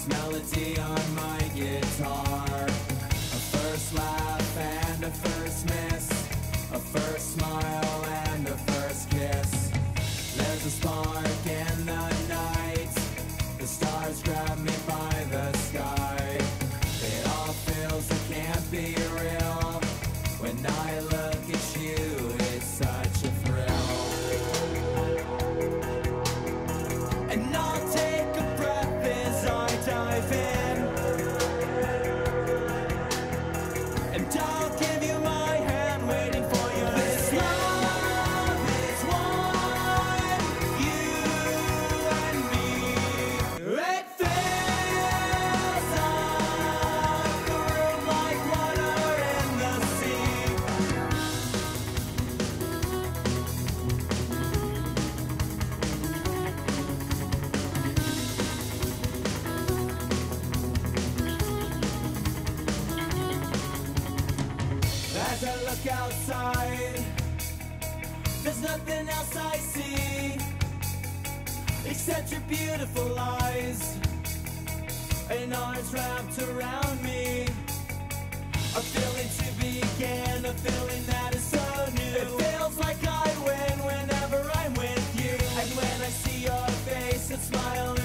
this melody on my guitar. A first laugh and a first miss, a first smile and a first kiss. There's a spark in the night, the stars grab me by the sky. It all feels it can't be real when I look at you. Look outside, there's nothing else I see except your beautiful eyes and arms wrapped around me. A feeling to begin, a feeling that is so new. It feels like I win whenever I'm with you. And when I see your face and smile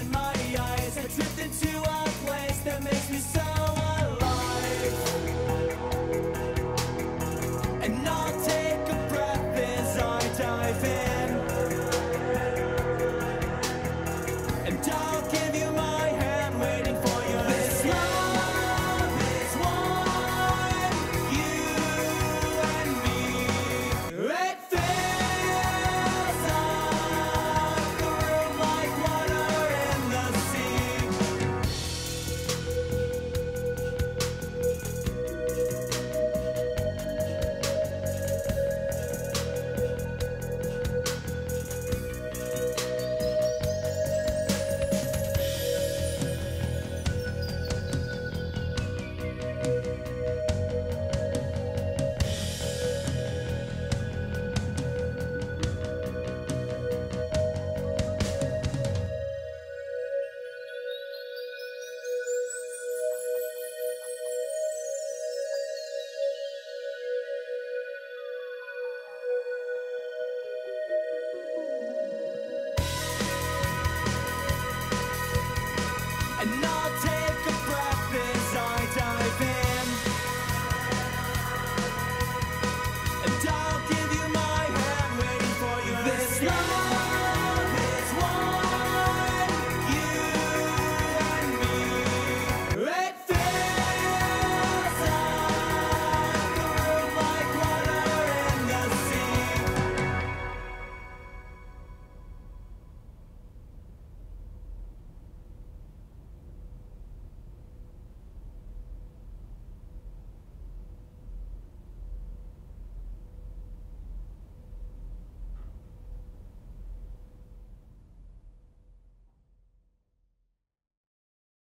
And